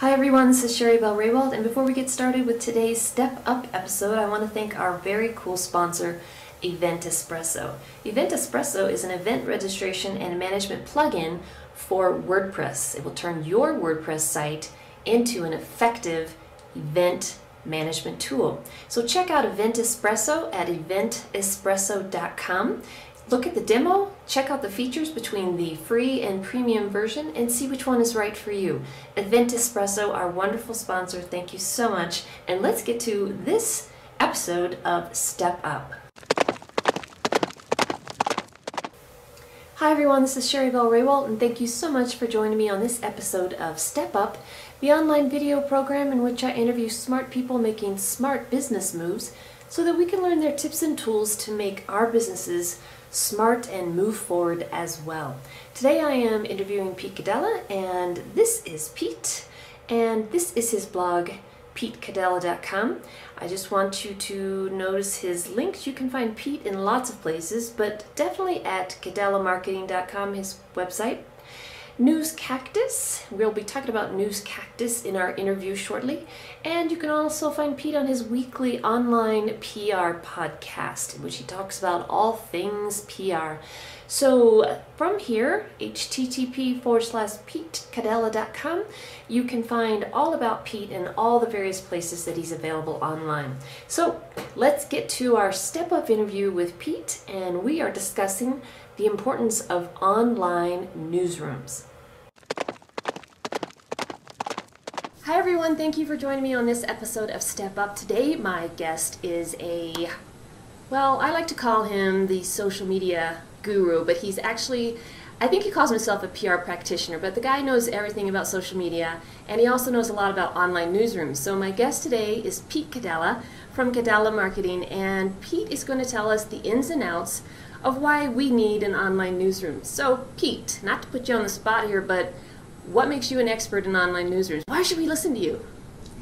Hi everyone, this is Sheri Bell Rehwoldt, and before we get started with today's Step Up episode, I want to thank our very cool sponsor, Event Espresso. Event Espresso is an event registration and management plugin for WordPress. It will turn your WordPress site into an effective event management tool. So check out Event Espresso at eventespresso.com. Look at the demo, check out the features between the free and premium version, and see which one is right for you. Event Espresso, our wonderful sponsor, thank you so much. And let's get to this episode of Step Up. Hi everyone, this is Sheri Bell Rehwoldt, and thank you so much for joining me on this episode of Step Up, the online video program in which I interview smart people making smart business moves so that we can learn their tips and tools to make our businesses smart and move forward as well. Today I am interviewing Pete Codella and this is Pete and this is his blog PeteCodella.com. I just want you to notice his links. You can find Pete in lots of places, but definitely at CodellaMarketing.com, his website. News Cactus. We'll be talking about News Cactus in our interview shortly. And you can also find Pete on his weekly online PR podcast, in which he talks about all things PR. So from here, http forward slash petecodella.com, you can find all about Pete and all the various places that he's available online. So let's get to our step up interview with Pete, and we are discussing the importance of online newsrooms. Hi everyone, thank you for joining me on this episode of Step Up. Today my guest is a, well, I like to call him the social media guru, but he's actually, I think he calls himself a PR practitioner, but the guy knows everything about social media and he also knows a lot about online newsrooms. So my guest today is Pete Codella from Codella Marketing and Pete is going to tell us the ins and outs of why we need an online newsroom. So Pete, not to put you on the spot here, but what makes you an expert in online newsrooms? Why should we listen to you?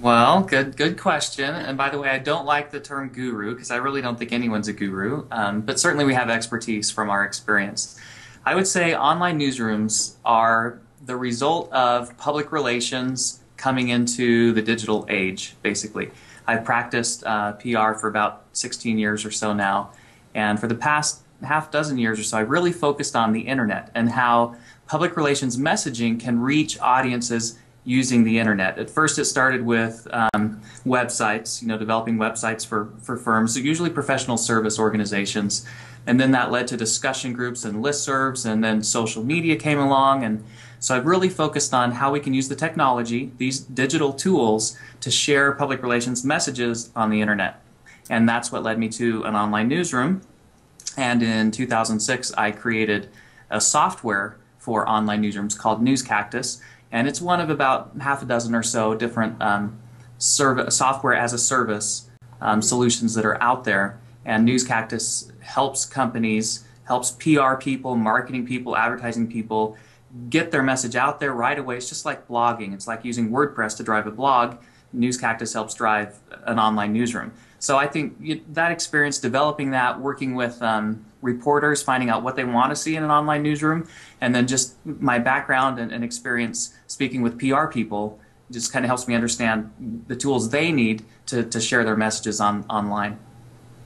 Well, good good question. And by the way, I don't like the term guru because I really don't think anyone's a guru. Um, but certainly we have expertise from our experience. I would say online newsrooms are the result of public relations coming into the digital age, basically. I've practiced uh, PR for about 16 years or so now. And for the past half dozen years or so, I've really focused on the internet and how public relations messaging can reach audiences using the internet. At first, it started with um, websites, you know, developing websites for, for firms, so usually professional service organizations. And then that led to discussion groups and listservs, and then social media came along. And so I've really focused on how we can use the technology, these digital tools, to share public relations messages on the internet. And that's what led me to an online newsroom. And in 2006, I created a software for online newsrooms called News Cactus, and it's one of about half a dozen or so different um, software as a service um, solutions that are out there. And News Cactus helps companies, helps PR people, marketing people, advertising people get their message out there right away. It's just like blogging. It's like using WordPress to drive a blog. News Cactus helps drive an online newsroom. So I think that experience, developing that, working with um, reporters, finding out what they want to see in an online newsroom, and then just my background and, and experience speaking with PR people just kind of helps me understand the tools they need to, to share their messages on online.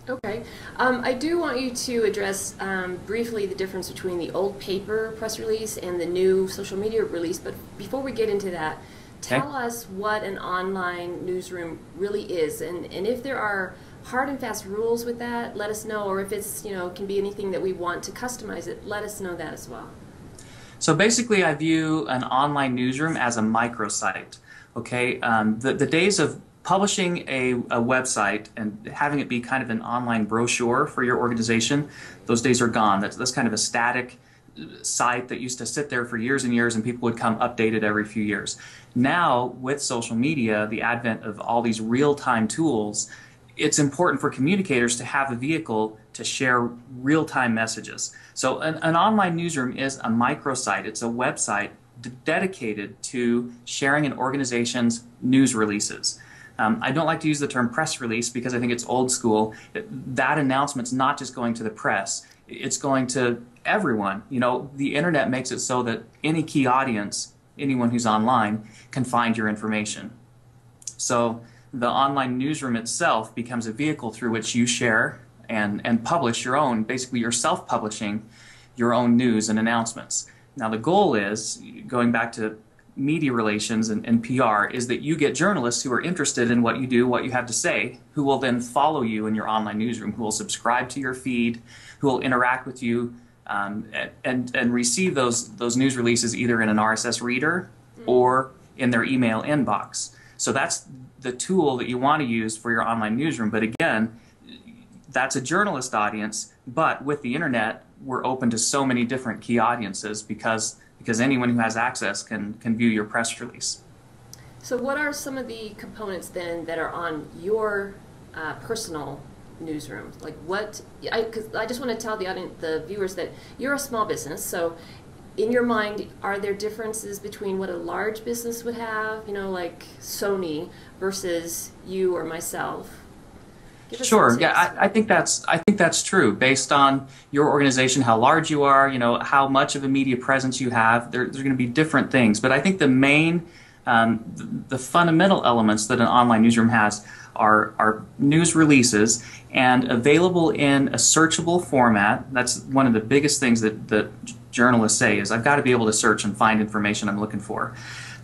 Okay. Um, I do want you to address um, briefly the difference between the old paper press release and the new social media release, but before we get into that, Tell us what an online newsroom really is, and, and if there are hard and fast rules with that, let us know. Or if it's, you know, can be anything that we want to customize it, let us know that as well. So basically, I view an online newsroom as a microsite. Okay, um, the, the days of publishing a, a website and having it be kind of an online brochure for your organization, those days are gone. That's, that's kind of a static site that used to sit there for years and years and people would come update it every few years. Now, with social media, the advent of all these real time tools, it's important for communicators to have a vehicle to share real time messages. So, an, an, online newsroom is a microsite, it's a website dedicated to sharing an organization's news releases. Um, I don't like to use the term press release because I think it's old school. That announcement's not just going to the press, it's going to everyone. You know, the internet makes it so that any key audience anyone who's online can find your information. So the online newsroom itself becomes a vehicle through which you share and, and publish your own, basically, you're self publishing your own news and announcements. Now, the goal is, going back to media relations and, and, PR, is that you get journalists who are interested in what you do, what you have to say, who will then follow you in your online newsroom, who will subscribe to your feed, who will interact with you, um, and, and receive those, those news releases either in an RSS reader or in their email inbox. So that's the tool that you want to use for your online newsroom. But again, that's a journalist audience, but with the internet, we're open to so many different key audiences because because anyone who has access can can view your press release. So, what are some of the components then that are on your uh, personal newsroom? Like, what? I because I just want to tell the audience, the viewers, that you're a small business. So, in your mind, are there differences between what a large business would have? You know, like Sony versus you or myself. Sure. Yeah, I, I, think that's I think that's true. Based on your organization, how large you are, you know, how much of a media presence you have, there, there's going to be different things. But I think the main, um, the, the, fundamental elements that an online newsroom has are news releases and available in a searchable format. That's one of the biggest things that that journalists say is I've got to be able to search and find information I'm looking for.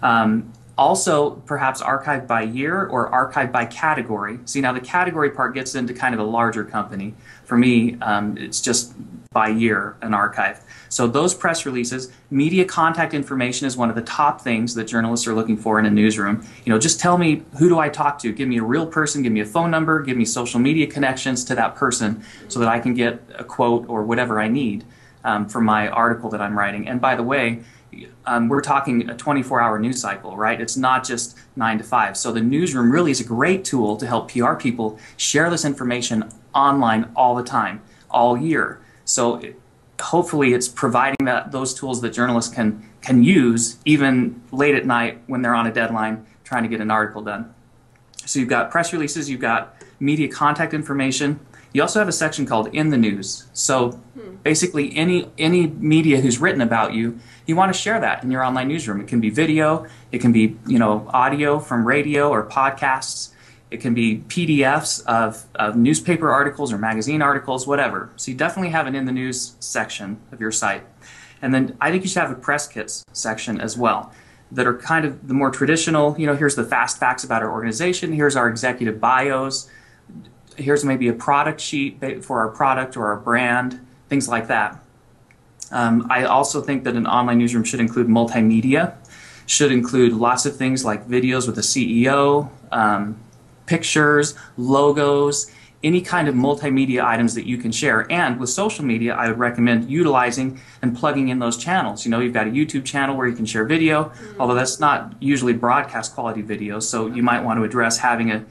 Um, also perhaps archived by year or archived by category. See, now the category part gets into kind of a larger company. For me, um, it's just by year an archive. So those press releases, media contact information is one of the top things that journalists are looking for in a newsroom. You know, just tell me who do I talk to? Give me a real person, give me a phone number, give me social media connections to that person so that I can get a quote or whatever I need um, for my article that I'm writing. And by the way, um, we're talking a 24 hour news cycle, right? It's not just nine to five. So the newsroom really is a great tool to help PR people share this information online all the time, all year. So it, hopefully it's providing that those tools that journalists can can use even late at night when they're on a deadline trying to get an article done. So you've got press releases, you've got media contact information, you also have a section called In the News. So hmm. basically, any any media who's written about you, you want to share that in your online newsroom. It can be video, it can be you know audio from radio or podcasts, it can be PDFs of, of newspaper articles or magazine articles, whatever. So you definitely have an In the News section of your site. And then I think you should have a press kits section as well that are kind of the more traditional, you know, here's the fast facts about our organization, here's our executive bios, here's maybe a product sheet for our product or our brand, things like that. Um, I also think that an online newsroom should include multimedia, should include lots of things like videos with a CEO, um, pictures, logos, any kind of multimedia items that you can share. And with social media, I would recommend utilizing and plugging in those channels. You know, you've got a YouTube channel where you can share video, although that's not usually broadcast quality video, so you might want to address having a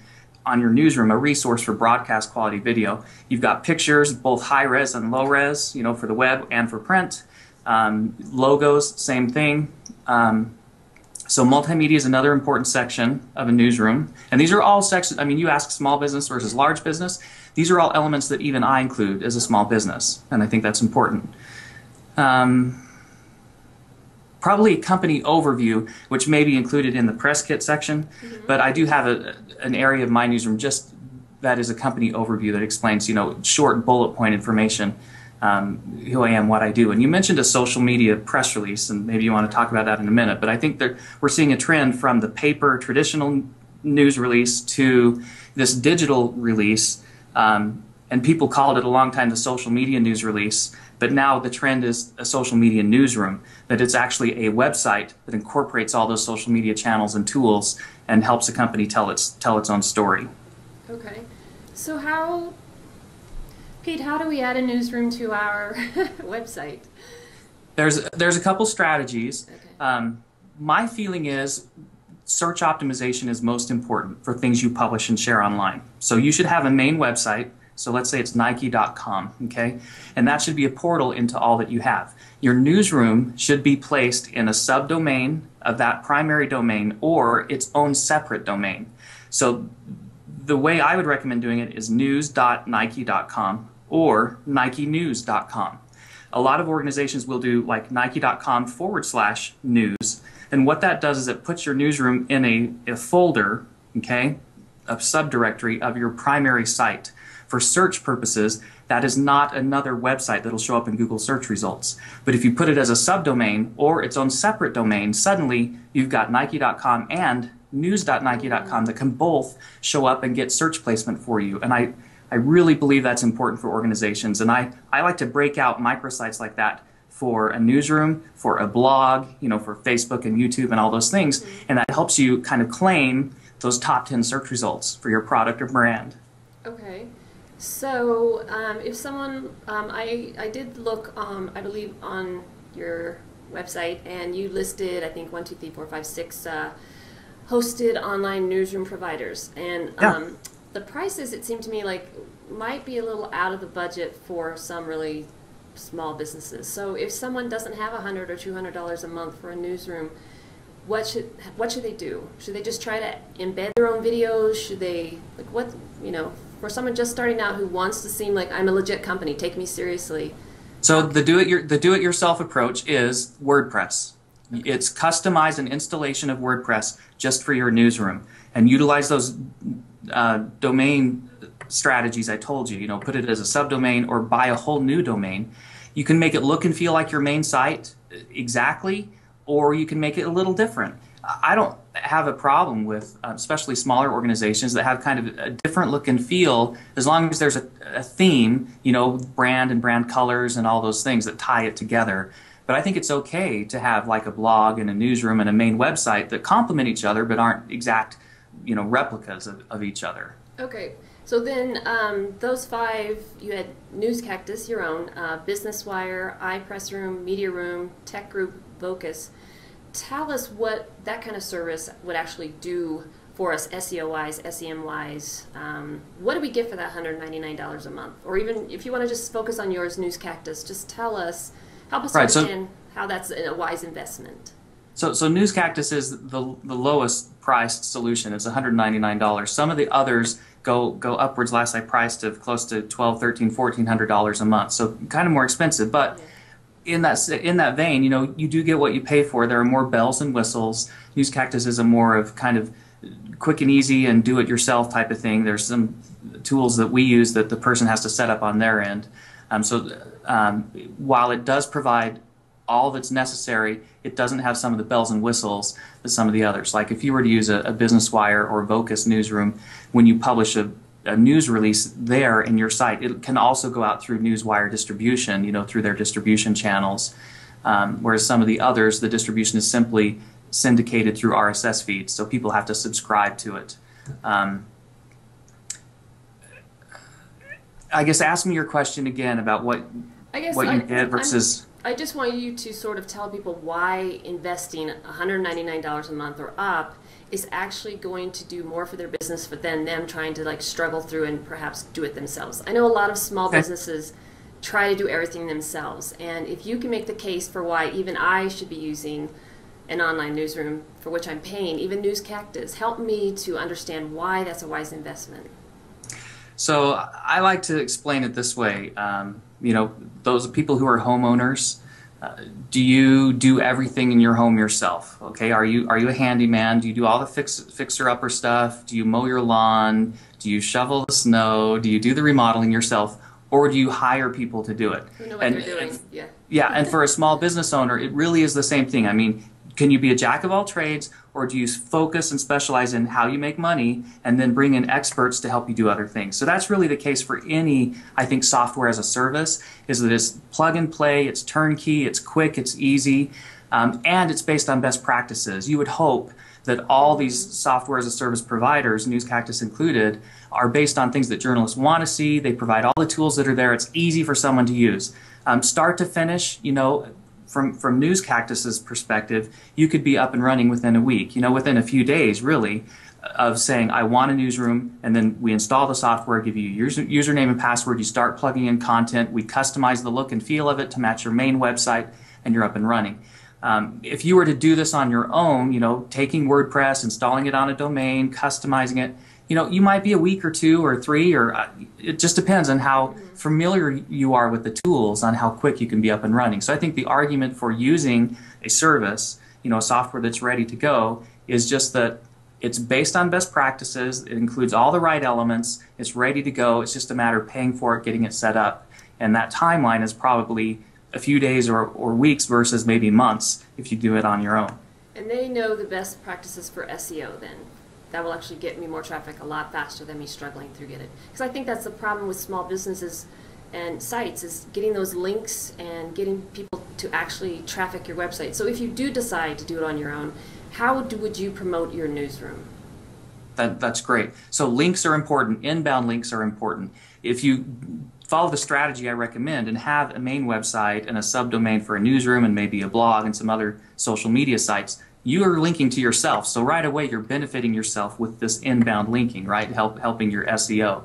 on your newsroom a resource for broadcast quality video. You've got pictures, both high res and low res, you know, for the web and for print. Um, logos, same thing. Um, so multimedia is another important section of a newsroom. And these are all sections, I mean, you ask small business versus large business. These are all elements that even I include as a small business. And I think that's important. Um, probably a company overview, which may be included in the press kit section. Mm-hmm. But I do have a, an area of my newsroom just that is a company overview that explains, you know, short bullet point information, um, who I am, what I do. And you mentioned a social media press release, and maybe you want to talk about that in a minute. But I think that we're seeing a trend from the paper traditional news release to this digital release. Um, and people called it a long time the social media news release. But now the trend is a social media newsroom, that it's actually a website that incorporates all those social media channels and tools and helps a company tell its, tell its own story. Okay. So, how, Pete, how do we add a newsroom to our website? There's, there's a couple strategies. Okay. Um, my feeling is search optimization is most important for things you publish and share online. So, you should have a main website so let's say it's Nike.com, okay? And that should be a portal into all that you have. Your newsroom should be placed in a subdomain of that primary domain or its own separate domain. So the way I would recommend doing it is news.nike.com or nikenews.com. A lot of organizations will do like nike.com forward slash news, And what that does is it puts your newsroom in a, a folder, okay, a subdirectory of your primary site. For search purposes, that is not another website that'll show up in Google search results. But if you put it as a subdomain or its own separate domain, suddenly you've got Nike.com and news.nike.com that can both show up and get search placement for you. And I, I really believe that's important for organizations. And I, I like to break out microsites like that for a newsroom, for a blog, you know, for Facebook and YouTube and all those things. And that helps you kind of claim those top 10 search results for your product or brand. Okay. So um, if someone, um, I, I did look, um, I believe, on your website, and you listed, I think, one, two, three, four, five, six uh, hosted online newsroom providers. And Yeah. um, the prices, it seemed to me like, might be a little out of the budget for some really small businesses. So if someone doesn't have a hundred or two hundred dollars a month for a newsroom, what should what should they do? Should they just try to embed their own videos? Should they like what you know for someone just starting out who wants to seem like I'm a legit company, take me seriously? So the do it your the do it yourself approach is WordPress. It's customize an installation of WordPress just for your newsroom and utilize those uh, domain strategies I told you. You know, put it as a subdomain or buy a whole new domain. You can make it look and feel like your main site exactly, or you can make it a little different. I don't have a problem with, uh, especially smaller organizations that have kind of a different look and feel, as long as there's a, a theme, you know, brand and brand colors and all those things that tie it together. But I think it's okay to have like a blog and a newsroom and a main website that complement each other but aren't exact, you know, replicas of, of each other. Okay, so then um, those five you had News Cactus, your own, uh, Business Wire, iPress Room, Media Room, TEKgroup, Vocus. Tell us what that kind of service would actually do for us SEO wise, SEM wise. Um, what do we get for that $199 a month? Or even if you want to just focus on yours, News Cactus, just tell us, help us Right, so- understand how that's a wise investment. So, so News Cactus is the, the lowest priced solution. It's $199. Some of the others go go upwards. Last I priced of close to 12, 13, 1400 dollars a month. So kind of more expensive, but in that in that vein, you know, you do get what you pay for. There are more bells and whistles. News Cactus is a more of kind of quick and easy and do it yourself type of thing. There's some tools that we use that the person has to set up on their end. Um, so um, while it does provide all that's necessary, it doesn't have some of the bells and whistles that some of the others. Like if you were to use a, a Business Wire or Vocus newsroom, when you publish a, a news release there in your site, it can also go out through Newswire distribution, you know, through their distribution channels. Um, whereas some of the others, the distribution is simply syndicated through RSS feeds, so people have to subscribe to it. Um, I guess ask me your question again about what I guess what I, you did I'm- versus. I just want you to sort of tell people why investing $199 a month or up is actually going to do more for their business than them trying to like struggle through and perhaps do it themselves. I know a lot of small Okay. businesses try to do everything themselves, and if you can make the case for why even I should be using an online newsroom for which I'm paying, even News Cactus, help me to understand why that's a wise investment. So I like to explain it this way. Um, you know, those people who are homeowners, uh, do you do everything in your home yourself? Okay, are you are you a handyman? Do you do all the fix, fixer upper stuff? Do you mow your lawn? Do you shovel the snow? Do you do the remodeling yourself, or do you hire people to do it? Who know what And- they're doing? Yeah. Yeah, and for a small business owner, it really is the same thing. I mean, can you be a jack of all trades, or do you focus and specialize in how you make money and then bring in experts to help you do other things? So that's really the case for any, I think, software as a service, is that it's plug and play, it's turnkey, it's quick, it's easy, um, and it's based on best practices. You would hope that all these software as a service providers, News Cactus included, are based on things that journalists want to see. They provide all the tools that are there. It's easy for someone to use. Um, start to finish, you know, from, from News Cactus's perspective, you could be up and running within a week, you know, within a few days, really, of saying, I want a newsroom, and then we install the software, give you user, username and password, you start plugging in content, we customize the look and feel of it to match your main website, and you're up and running. Um, if you were to do this on your own, you know, taking WordPress, installing it on a domain, customizing it, you know, you might be a week or two or three, or uh, it just depends on how familiar you are with the tools, on how quick you can be up and running. So I think the argument for using a service, you know, software that's ready to go is just that it's based on best practices. It includes all the right elements. It's ready to go. It's just a matter of paying for it, getting it set up. And that timeline is probably a few days or, or weeks versus maybe months if you do it on your own. And they know the best practices for SEO then. That will actually get me more traffic a lot faster than me struggling through get it. Because I think that's the problem with small businesses and sites is getting those links and getting people to actually traffic your website. So if you do decide to do it on your own, how do, would you promote your newsroom? That, that's great. So links are important. Inbound links are important. If you follow the strategy I recommend and have a main website and a subdomain for a newsroom and maybe a blog and some other social media sites, you are linking to yourself. So right away you're benefiting yourself with this inbound linking, right? Help, helping your SEO.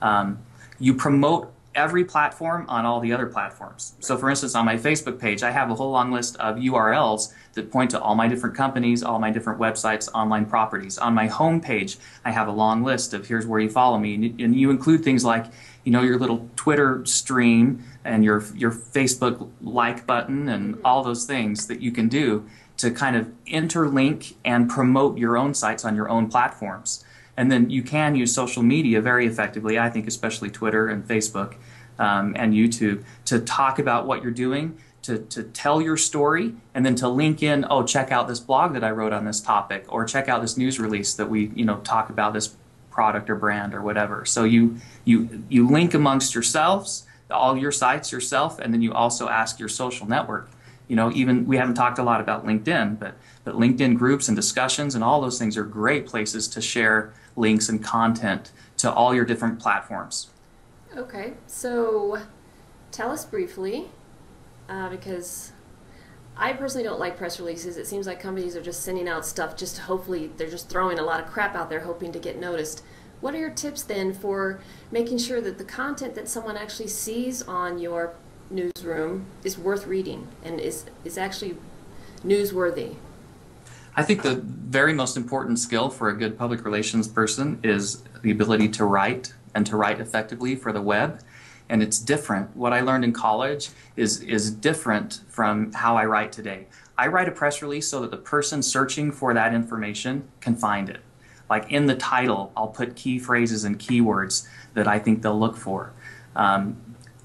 Um, you promote every platform on all the other platforms. So for instance, on my Facebook page, I have a whole long list of URLs that point to all my different companies, all my different websites, online properties. On my home page, I have a long list of here's where you follow me. And you include things like, you know, your little Twitter stream and your, your Facebook like button and all those things that you can do to kind of interlink and promote your own sites on your own platforms. And then you can use social media very effectively, I think, especially Twitter and Facebook um, and YouTube, to talk about what you're doing, to, to tell your story, and then to link in, oh, check out this blog that I wrote on this topic, or check out this news release that we, you know, talk about this product or brand or whatever. So you you you link amongst yourselves, all your sites yourself, and then you also ask your social network. You know, even we haven't talked a lot about LinkedIn, but but LinkedIn groups and discussions and all those things are great places to share links and content to all your different platforms. Okay, so tell us briefly, uh, because I personally don't like press releases. It seems like companies are just sending out stuff just hopefully they're just throwing a lot of crap out there hoping to get noticed. What are your tips then for making sure that the content that someone actually sees on your newsroom is worth reading and is, is actually newsworthy? I think the very most important skill for a good public relations person is the ability to write and to write effectively for the web. And it's different. What I learned in college is, is different from how I write today. I write a press release so that the person searching for that information can find it. Like in the title, I'll put key phrases and keywords that I think they'll look for. Um,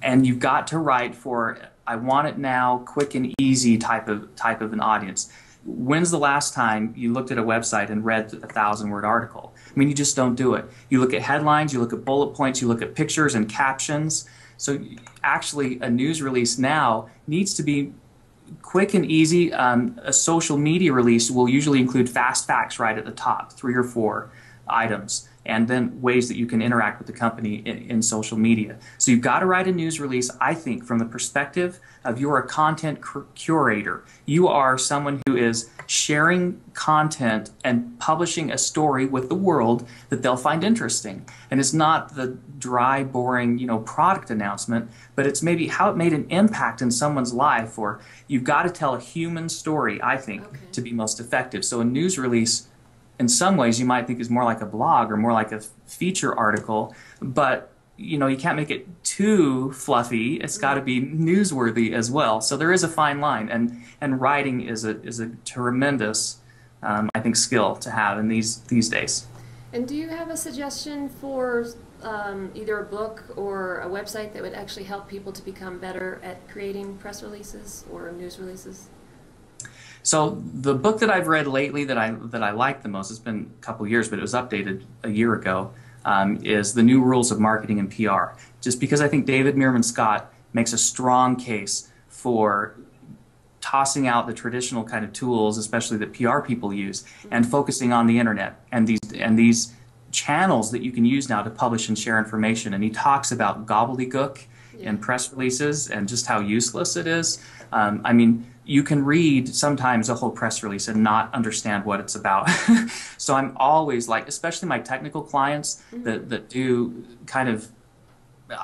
and you've got to write for I want it now, quick and easy type of type of an audience when's the last time you looked at a website and read a thousand word article? I mean, you just don't do it. You look at headlines, you look at bullet points, you look at pictures and captions. So actually, a news release now needs to be quick and easy. Um, a social media release will usually include fast facts right at the top, three or four items and then ways that you can interact with the company in, in, social media. So you've got to write a news release, I think, from the perspective of you're a content curator. You are someone who is sharing content and publishing a story with the world that they'll find interesting. And it's not the dry, boring, you know, product announcement, but it's maybe how it made an impact in someone's life or you've got to tell a human story, I think, okay. to be most effective. So a news release in some ways you might think is more like a blog or more like a feature article, but you know you can't make it too fluffy. It's got to be newsworthy as well. So there is a fine line, and and writing is a is a tremendous, um, I think, skill to have in these these days. And do you have a suggestion for um, either a book or a website that would actually help people to become better at creating press releases or news releases? So the book that I've read lately that I that I like the most, it's been a couple years, but it was updated a year ago, um, is The New Rules of Marketing and PR. Just because I think David Meerman Scott makes a strong case for tossing out the traditional kind of tools, especially that PR people use, and focusing on the internet and these and these channels that you can use now to publish and share information. And he talks about gobbledygook yeah. and press releases and just how useless it is. Um, I mean, you can read sometimes a whole press release and not understand what it's about. so I'm always like, especially my technical clients mm-hmm. that, that do kind of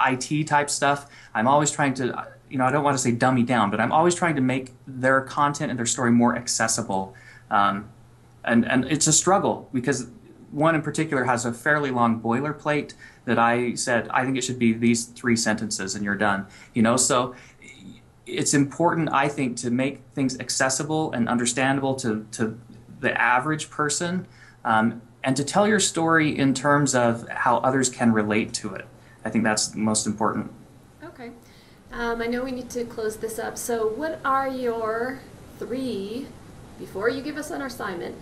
IT type stuff, I'm always trying to, you know, I don't want to say dummy down, but I'm always trying to make their content and their story more accessible. Um, and, and it's a struggle because one in particular has a fairly long boilerplate that I said, I think it should be these three sentences and you're done. You know, so it's important, I think, to make things accessible and understandable to, to the average person um, and to tell your story in terms of how others can relate to it. I think that's most important. Okay. Um, I know we need to close this up. So, what are your three, before you give us an assignment,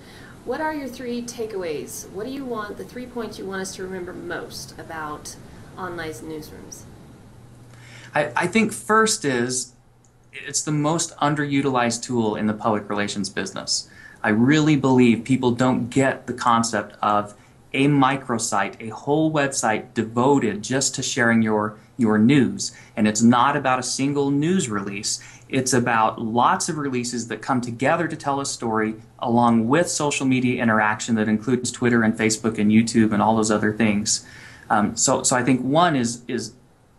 what are your three takeaways? What do you want, the three points you want us to remember most about online newsrooms? I, I think first is it's the most underutilized tool in the public relations business. I really believe people don't get the concept of a microsite, a whole website devoted just to sharing your your news. And it's not about a single news release. It's about lots of releases that come together to tell a story along with social media interaction that includes Twitter and Facebook and YouTube and all those other things. Um, so, so I think one is is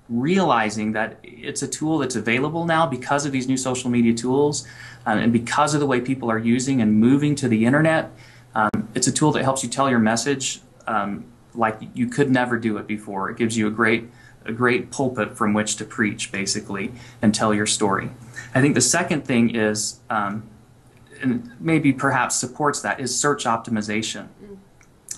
realizing that it's a tool that's available now because of these new social media tools um, and because of the way people are using and moving to the internet. Um, it's a tool that helps you tell your message um, like you could never do it before. It gives you a great a great pulpit from which to preach, basically, and tell your story. I think the second thing is, um, and maybe perhaps supports that, is search optimization. Mm.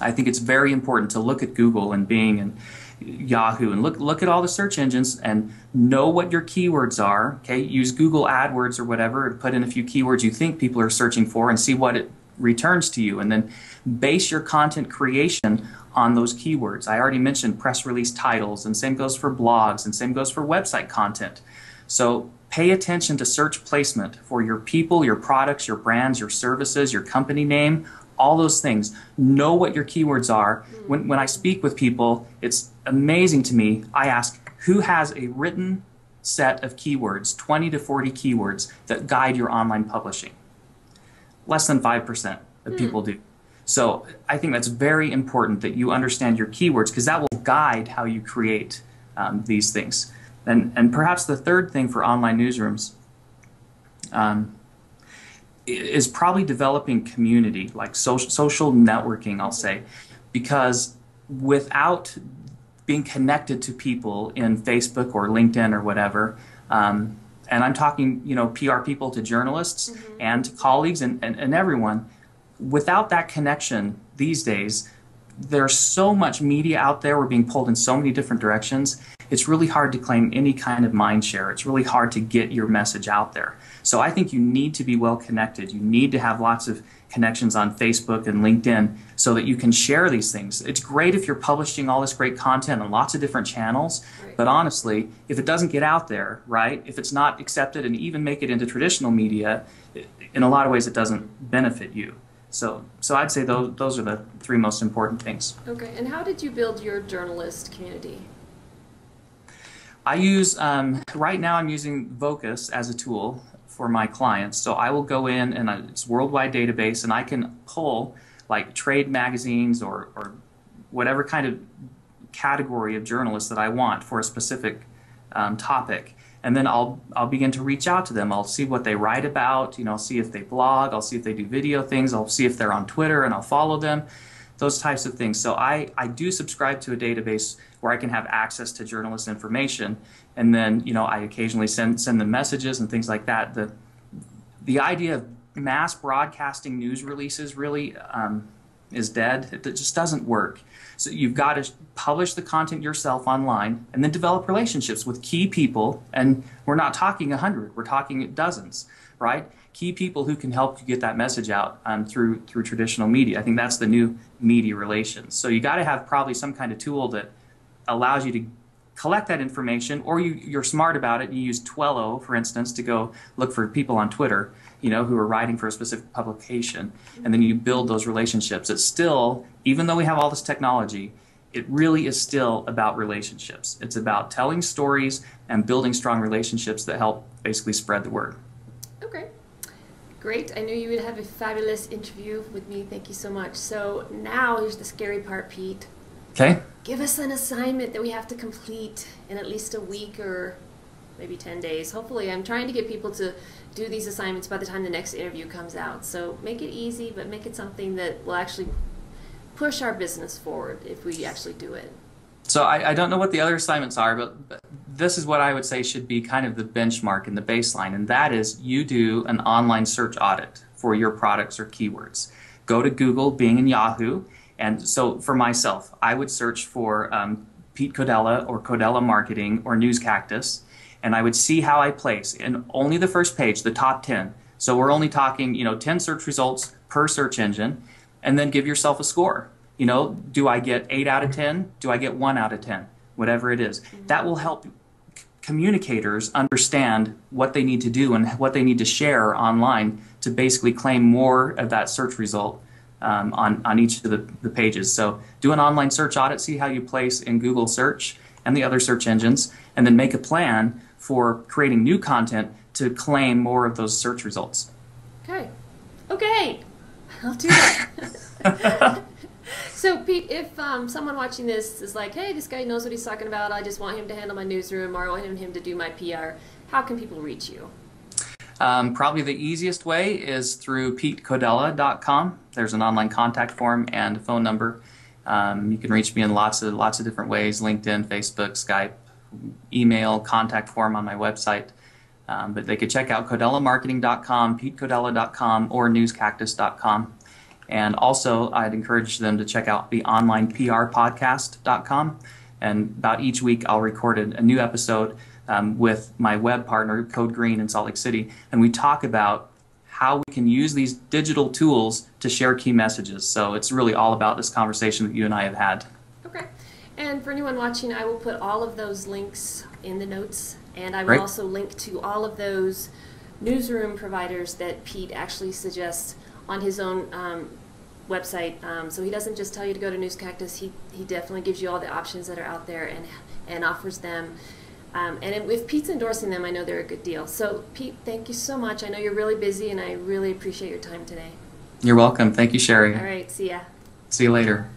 I think it's very important to look at Google and Bing and Yahoo and look look at all the search engines and know what your keywords are. Okay, use Google AdWords or whatever to put in a few keywords you think people are searching for and see what it returns to you, and then base your content creation on those keywords. I already mentioned press release titles, and same goes for blogs, and same goes for website content. So pay attention to search placement for your people, your products, your brands, your services, your company name, all those things. Know what your keywords are. When, when I speak with people, it's amazing to me. I ask, who has a written set of keywords, 20 to 40 keywords, that guide your online publishing? Less than 5% of mm. people do. So I think that's very important that you understand your keywords because that will guide how you create um, these things. And, and perhaps the third thing for online newsrooms um, is probably developing community, like social, social networking, I'll say, because without being connected to people in Facebook or LinkedIn or whatever, um, and I'm talking, you know, PR people to journalists mm-hmm. and to colleagues and, and, and everyone, without that connection these days, there's so much media out there. We're being pulled in so many different directions. It's really hard to claim any kind of mind share. It's really hard to get your message out there. So I think you need to be well connected. You need to have lots of connections on Facebook and LinkedIn so that you can share these things. It's great if you're publishing all this great content on lots of different channels, right. but honestly, if it doesn't get out there, right, if it's not accepted and even make it into traditional media, in a lot of ways it doesn't benefit you. So, so I'd say those, those are the three most important things. Okay, and how did you build your journalist community? I use, um, right now I'm using Vocus as a tool for my clients. So I will go in and it's worldwide database and I can pull like trade magazines or, or whatever kind of category of journalists that I want for a specific um, topic and then I'll I'll begin to reach out to them. I'll see what they write about. You know, I'll see if they blog. I'll see if they do video things. I'll see if they're on Twitter, and I'll follow them. Those types of things. So I I do subscribe to a database where I can have access to journalist information, and then you know I occasionally send send them messages and things like that. The the idea of mass broadcasting news releases really um, is dead. It just doesn't work. So you've got to publish the content yourself online and then develop relationships with key people. And we're not talking a hundred; we're talking dozens, right? Key people who can help you get that message out um, through through traditional media. I think that's the new media relations. So you got to have probably some kind of tool that allows you to collect that information, or you, you're smart about it you use Twellow, for instance, to go look for people on Twitter you know, who are writing for a specific publication, and then you build those relationships. It's still, even though we have all this technology, it really is still about relationships. It's about telling stories and building strong relationships that help basically spread the word. Okay. Great. I knew you would have a fabulous interview with me. Thank you so much. So now here's the scary part, Pete. Okay. Give us an assignment that we have to complete in at least a week or maybe 10 days. Hopefully, I'm trying to get people to do these assignments by the time the next interview comes out. So make it easy, but make it something that will actually push our business forward if we actually do it. So I, I don't know what the other assignments are, but this is what I would say should be kind of the benchmark and the baseline, and that is you do an online search audit for your products or keywords. Go to Google, Bing, and Yahoo. And so for myself, I would search for um, Pete Codella or Codella Marketing or News Cactus, and I would see how I place in only the first page, the top 10. So we're only talking, you know, 10 search results per search engine, and then give yourself a score. You know, do I get 8 out of 10? Do I get 1 out of 10? Whatever it is. Mm-hmm. That will help communicators understand what they need to do and what they need to share online to basically claim more of that search result um, on, on each of the, the pages. So do an online search audit, see how you place in Google search and the other search engines, and then make a plan for creating new content to claim more of those search results. Okay. Okay. I'll do that. so, Pete, if um, someone watching this is like, hey, this guy knows what he's talking about, I just want him to handle my newsroom or I want him to do my PR, how can people reach you? Um, probably the easiest way is through petecodella.com. There's an online contact form and a phone number. Um, you can reach me in lots of lots of different ways: LinkedIn, Facebook, Skype, email, contact form on my website. Um, but they could check out CodellaMarketing.com, PeteCodella.com, or NewsCactus.com. And also, I'd encourage them to check out the OnlinePRPodcast.com. And about each week, I'll record a new episode um, with my web partner, Code Green in Salt Lake City, and we talk about how we can use these digital tools to share key messages. So it's really all about this conversation that you and I have had. Okay. And for anyone watching, I will put all of those links in the notes, and I will also link to all of those newsroom providers that Pete actually suggests on his own um, website. Um, so he doesn't just tell you to go to News Cactus. He he definitely gives you all the options that are out there and and offers them um, and if Pete's endorsing them, I know they're a good deal. So, Pete, thank you so much. I know you're really busy, and I really appreciate your time today. You're welcome. Thank you, Sheri. All right. See ya. See you later.